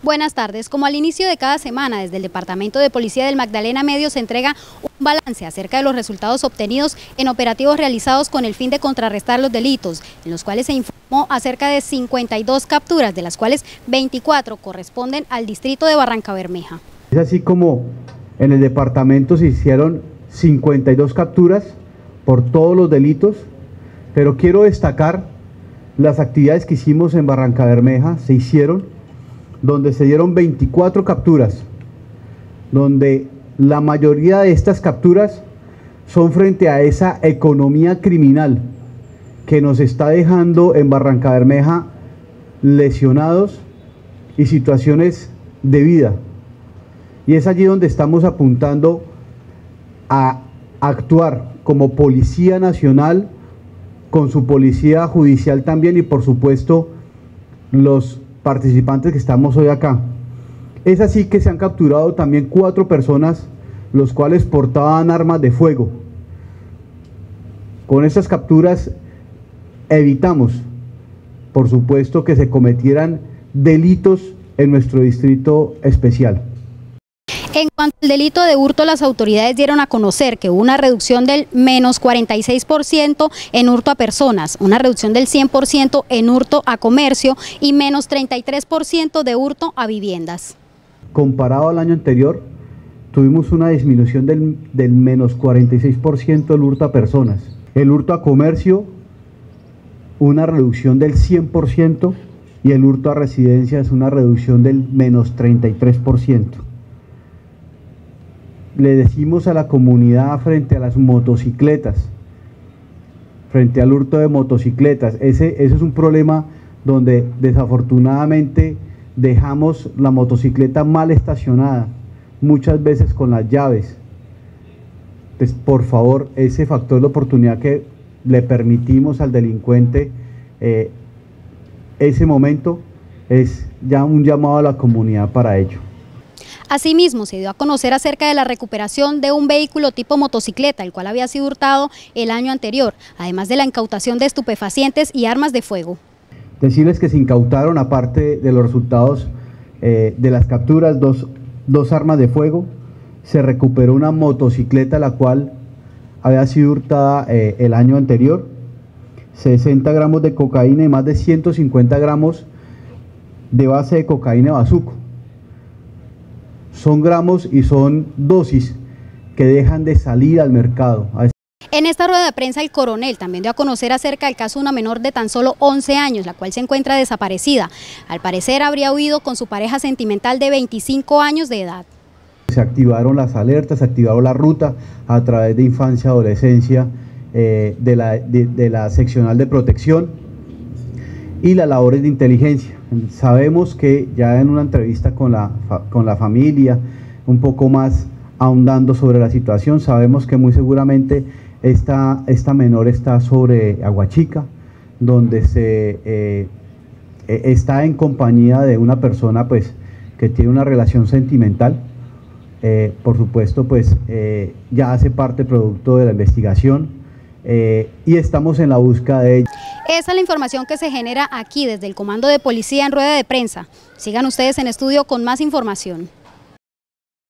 Buenas tardes. Como al inicio de cada semana, desde el Departamento de Policía del Magdalena Medio se entrega un balance acerca de los resultados obtenidos en operativos realizados con el fin de contrarrestar los delitos, en los cuales se informó acerca de 52 capturas, de las cuales 24 corresponden al distrito de Barranca Bermeja. Es así como en el departamento se hicieron 52 capturas por todos los delitos, pero quiero destacar las actividades que hicimos en Barranca Bermeja, se hicieron donde se dieron 24 capturas, donde la mayoría de estas capturas son frente a esa economía criminal que nos está dejando en Barranca Bermeja lesionados y situaciones de vida. Y es allí donde estamos apuntando a actuar como Policía Nacional, con su Policía Judicial también y por supuesto los participantes que estamos hoy acá. Es así que se han capturado también cuatro personas, los cuales portaban armas de fuego. Con estas capturas evitamos, por supuesto, que se cometieran delitos en nuestro distrito especial. En cuanto al delito de hurto, las autoridades dieron a conocer que hubo una reducción del menos 46% en hurto a personas, una reducción del 100% en hurto a comercio y menos 33% de hurto a viviendas. Comparado al año anterior, tuvimos una disminución del, menos 46% del hurto a personas. El hurto a comercio, una reducción del 100% y el hurto a residencias, una reducción del menos 33% le decimos a la comunidad frente a las motocicletas, frente al hurto de motocicletas. Ese, ese es un problema donde desafortunadamente dejamos la motocicleta mal estacionada, muchas veces con las llaves. Entonces, por favor, ese factor de oportunidad que le permitimos al delincuente, eh, ese momento es ya un llamado a la comunidad para ello. Asimismo, se dio a conocer acerca de la recuperación de un vehículo tipo motocicleta, el cual había sido hurtado el año anterior, además de la incautación de estupefacientes y armas de fuego. Decirles que se incautaron, aparte de los resultados eh, de las capturas, dos, dos armas de fuego, se recuperó una motocicleta la cual había sido hurtada eh, el año anterior, 60 gramos de cocaína y más de 150 gramos de base de cocaína bazuco son gramos y son dosis que dejan de salir al mercado. En esta rueda de prensa el coronel también dio a conocer acerca del caso de una menor de tan solo 11 años, la cual se encuentra desaparecida. Al parecer habría huido con su pareja sentimental de 25 años de edad. Se activaron las alertas, se activaron la ruta a través de infancia, adolescencia, eh, de, la, de la seccional de protección y las labores de inteligencia. Sabemos que ya en una entrevista con la, con la familia, un poco más ahondando sobre la situación, sabemos que muy seguramente esta, esta menor está sobre Aguachica, donde se eh, e, está en compañía de una persona pues que tiene una relación sentimental. Eh, por supuesto, pues eh, ya hace parte producto de la investigación y estamos en la búsqueda de ella. Esa es la información que se genera aquí desde el Comando de Policía en rueda de prensa. Sigan ustedes en estudio con más información.